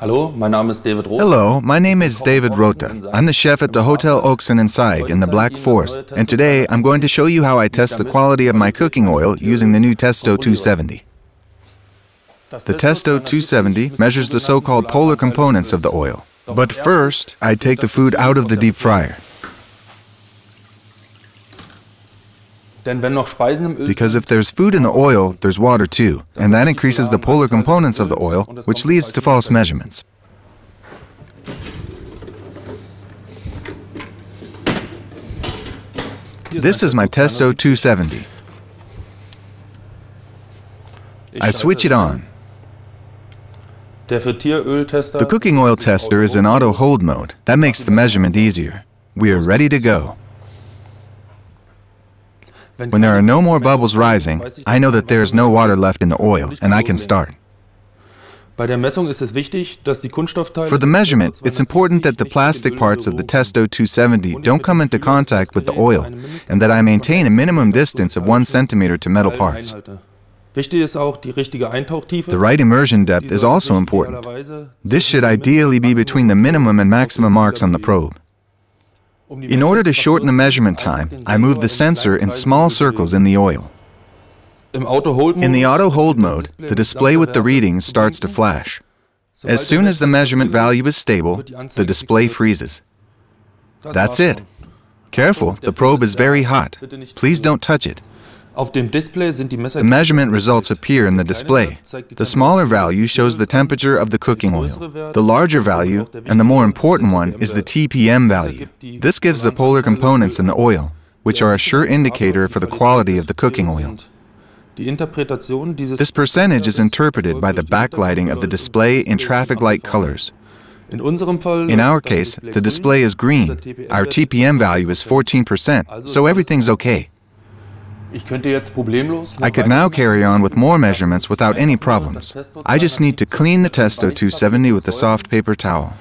Hello, my name is David Rota. I'm the chef at the Hotel Ochsen in Saig in the Black Forest, and today I'm going to show you how I test the quality of my cooking oil using the new Testo 270. The Testo 270 measures the so-called polar components of the oil. But first, I take the food out of the deep fryer. Because if there's food in the oil, there's water too, and that increases the polar components of the oil, which leads to false measurements. This is my Testo 270. I switch it on. The cooking oil tester is in auto hold mode. That makes the measurement easier. We are ready to go. When there are no more bubbles rising, I know that there is no water left in the oil, and I can start. For the measurement, it's important that the plastic parts of the Testo 270 don't come into contact with the oil, and that I maintain a minimum distance of 1 centimeter to metal parts. The right immersion depth is also important. This should ideally be between the minimum and maximum marks on the probe. In order to shorten the measurement time, I move the sensor in small circles in the oil. In the auto hold mode, the display with the readings starts to flash. As soon as the measurement value is stable, the display freezes. That's it. Careful, the probe is very hot. Please don't touch it. The measurement results appear in the display. The smaller value shows the temperature of the cooking oil. The larger value, and the more important one, is the TPM value. This gives the polar components in the oil, which are a sure indicator for the quality of the cooking oil. This percentage is interpreted by the backlighting of the display in traffic light colors. In our case, the display is green. Our TPM value is 14%, so everything's okay. I could now carry on with more measurements without any problems. I just need to clean the Testo 270 with a soft paper towel.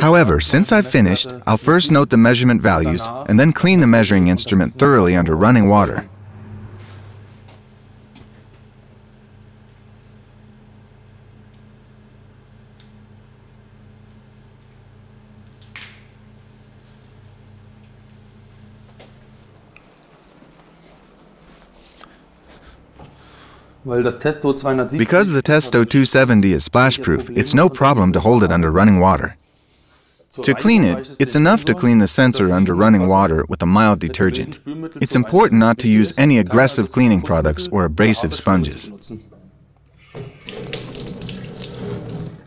However, since I've finished, I'll first note the measurement values and then clean the measuring instrument thoroughly under running water. Because the Testo 270 is splash-proof, it's no problem to hold it under running water. To clean it, it's enough to clean the sensor under running water with a mild detergent. It's important not to use any aggressive cleaning products or abrasive sponges.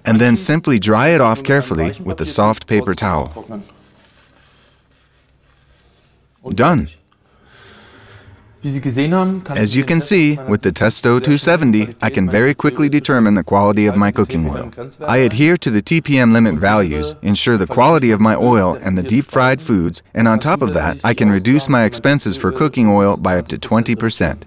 And then simply dry it off carefully with a soft paper towel. Done. As you can see, with the Testo 270, I can very quickly determine the quality of my cooking oil. I adhere to the TPM limit values, ensure the quality of my oil and the deep-fried foods, and on top of that, I can reduce my expenses for cooking oil by up to 20%.